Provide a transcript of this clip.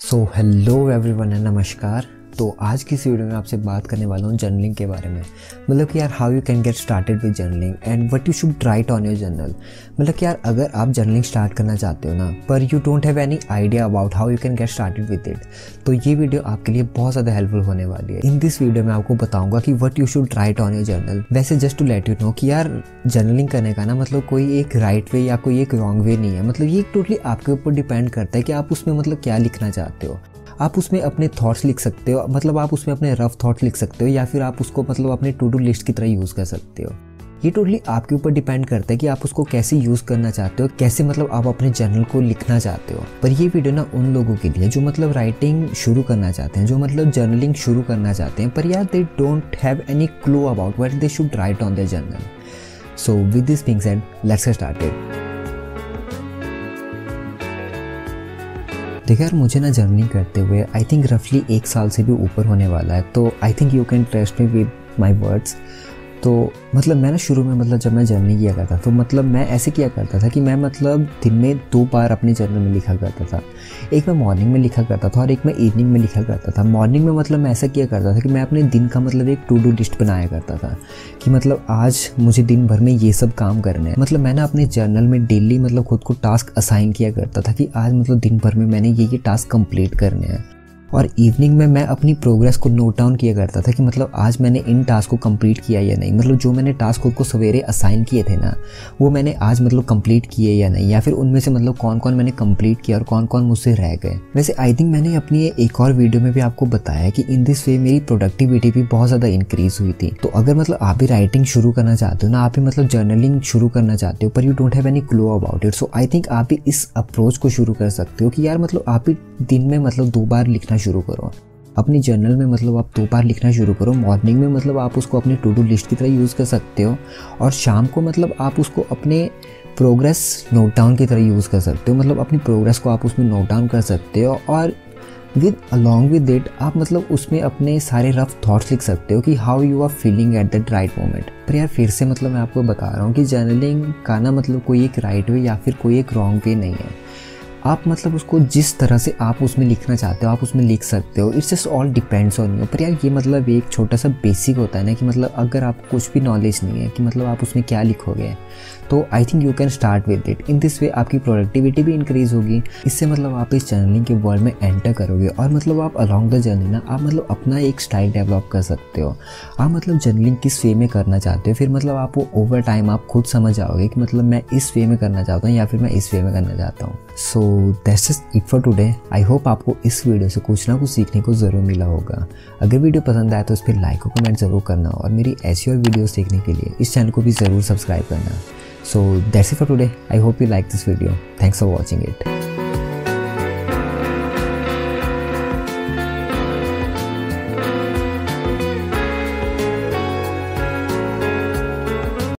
So hello everyone है नमस्कार तो आज की इस वीडियो में आपसे बात करने वाला हूँ जर्नलिंग के बारे में। मतलब कि यार how you can get started with journaling and what you should write on your journal मतलब कि यार, अगर आप जर्नलिंग स्टार्ट करना चाहते हो ना, पर you don't have any idea about how you can get started with it तो ये वीडियो आपके लिए बहुत ज़्यादा हेल्पफुल होने वाली है। इन दिस वीडियो में आपको बताऊँगा कि what you should write on your journal वैसे just to let you know कि यार जर्नलिंग करने का ना मतलब कोई एक राइट right वे या कोई एक रॉन्ग वे नहीं है। मतलब ये टोटली आपके ऊपर डिपेंड करता है कि आप उसमें मतलब क्या लिखना चाहते हो। आप उसमें अपने थॉट्स लिख सकते हो मतलब आप उसमें अपने रफ थॉट्स लिख सकते हो, या फिर आप उसको मतलब अपने टू डू लिस्ट की तरह यूज़ कर सकते हो। ये टोटली आपके ऊपर डिपेंड करता है कि आप उसको कैसे यूज़ करना चाहते हो, कैसे मतलब आप अपने जर्नल को लिखना चाहते हो। पर ये वीडियो ना उन लोगों के लिए, जो मतलब राइटिंग शुरू करना चाहते हैं, जो मतलब जर्नलिंग शुरू करना चाहते हैं, पर यार they don't have any clue about what they should write on the journal so with this things said let's started देखिए यार, मुझे ना जर्नी करते हुए आई थिंक रफली एक साल से भी ऊपर होने वाला है तो I think you can trust me with my words तो मतलब मैं ना शुरू में मतलब जब मैं जर्नी किया करता तो मतलब मैं ऐसे किया करता था कि मैं मतलब दिन में दो बार अपने जर्नल में लिखा करता था। एक मैं मॉर्निंग में लिखा करता था और एक मैं इवनिंग में लिखा करता था। मॉर्निंग में मतलब मैं ऐसा किया करता था कि मैं अपने दिन का मतलब एक टू डू लिस्ट बनाया करता था कि मतलब आज मुझे दिन भर में ये सब काम करने हैं। मतलब मैंने अपने जर्नल में डेली मतलब खुद को टास्क असाइन किया करता था कि आज मतलब दिन भर में मैंने ये ये टास्क कंप्लीट करने हैं। और इवनिंग में मैं अपनी प्रोग्रेस को नोट डाउन किया करता था कि मतलब आज मैंने इन टास्क को कंप्लीट किया या नहीं। मतलब जो मैंने टास्क खुद को सवेरे असाइन किए थे ना, वो मैंने आज मतलब कंप्लीट किए या नहीं? या फिर उनमें से मतलब कौन कौन मैंने कंप्लीट किया और कौन कौन मुझसे रह गए? वैसे आई थिंक मैंने अपनी एक और वीडियो में भी आपको बताया कि इन दिस वे मेरी प्रोडक्टिविटी भी बहुत ज़्यादा इंक्रीज हुई थी। तो अगर मतलब आप भी राइटिंग शुरू करना चाहते हो ना, आप भी मतलब जर्नलिंग शुरू करना चाहते हो, पर you don't have any clue about it so I think आप भी इस अप्रोच को शुरू कर सकते हो कि यार मतलब आप भी दिन में मतलब दो बार लिखना शुरू करो। अपनी जर्नल में मतलब आप दो बार लिखना शुरू करो। मॉर्निंग में मतलब आप उसको अपने टू डू लिस्ट की तरह यूज़ कर सकते हो। और शाम को मतलब आप उसको अपने प्रोग्रेस नोट डाउन की तरह यूज़ कर सकते हो। मतलब अपनी प्रोग्रेस को आप उसमें नोट डाउन कर सकते हो। और विद अलॉन्ग विद इट आप मतलब उसमें अपने सारे रफ थाट्स लिख सकते हो कि how you are feeling at that right moment पर यार फिर से मतलब मैं आपको बता रहा हूँ कि जर्नलिंग का ना मतलब कोई एक राइट वे या फिर कोई एक रॉन्ग वे नहीं है। आप मतलब उसको जिस तरह से आप उसमें लिखना चाहते हो, आप उसमें लिख सकते हो। It's just all depends on you पर यार ये मतलब एक छोटा सा बेसिक होता है ना कि मतलब अगर आपको कुछ भी नॉलेज नहीं है कि मतलब आप उसमें क्या लिखोगे तो I think you can start with it in this way आपकी प्रोडक्टिविटी भी इंक्रीज होगी। इससे मतलब आप इस जर्नलिंग के वर्ल्ड में एंटर करोगे और मतलब आप अलॉन्ग द जर्नी ना, आप मतलब अपना एक स्टाइल डेवलप कर सकते हो। आप मतलब जर्नलिंग किस वे में करना चाहते हो, फिर मतलब आपको ओवर टाइम आप खुद समझ जाओगे कि मतलब मैं इस वे में करना चाहता हूँ या फिर मैं इस वे में करना चाहता हूँ। So that's is it for today I hope आपको इस वीडियो से कुछ ना कुछ सीखने को ज़रूर मिला होगा। अगर वीडियो पसंद आया तो उस पर लाइक और कमेंट ज़रूर करना और मेरी ऐसी और वीडियोस देखने के लिए इस चैनल को भी ज़रूर सब्सक्राइब करना। So that's it for today I hope you like this video thanks for watching it.